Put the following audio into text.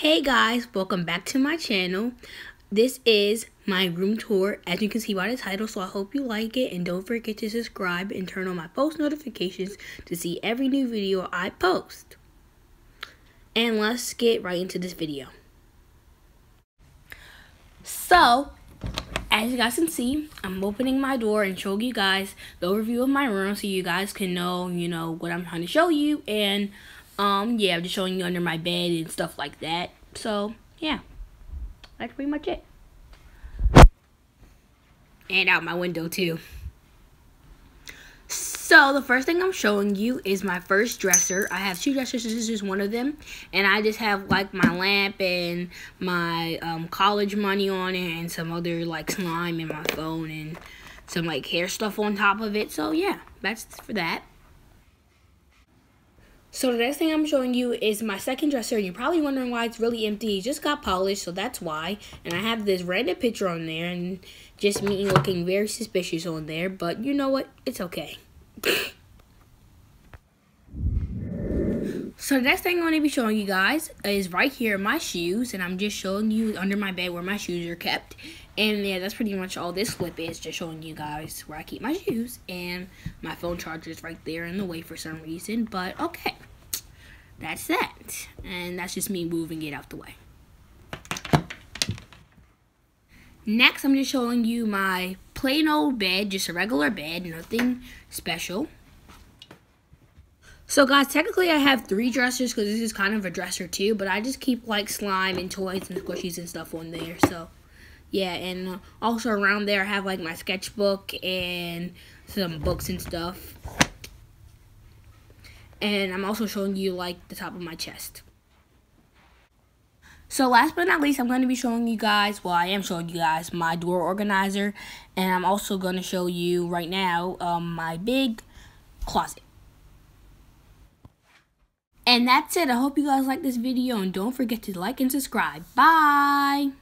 Hey guys, welcome back to my channel. This is my room tour, as you can see by the title, so I hope you like it. And don't forget to subscribe and turn on my post notifications to see every new video I post. And let's get right into this video. So, as you guys can see, I'm opening my door and showing you guys the overview of my room so you guys can know, you know, what I'm trying to show you. And, um, yeah, I'm just showing you under my bed and stuff like that. So, yeah, that's pretty much it. And out my window, too. So the first thing I'm showing you is my first dresser. I have two dressers. This is just one of them. And I just have like my lamp and my um, college money on it and some other like slime in my phone and some like hair stuff on top of it. So yeah, that's for that. So the next thing I'm showing you is my second dresser. You're probably wondering why it's really empty. It just got polished, so that's why. And I have this random picture on there and just me looking very suspicious on there. But you know what? It's okay. So the next thing I'm going to be showing you guys is right here my shoes and I'm just showing you under my bed where my shoes are kept and yeah that's pretty much all this clip is just showing you guys where I keep my shoes and my phone charger is right there in the way for some reason but okay that's that and that's just me moving it out the way. Next I'm just showing you my plain old bed just a regular bed nothing special so guys, technically I have three dressers because this is kind of a dresser too, but I just keep like slime and toys and squishies and stuff on there. So yeah, and uh, also around there I have like my sketchbook and some books and stuff. And I'm also showing you like the top of my chest. So last but not least, I'm going to be showing you guys, well, I am showing you guys my drawer organizer. And I'm also going to show you right now um, my big closet. And that's it. I hope you guys like this video and don't forget to like and subscribe. Bye!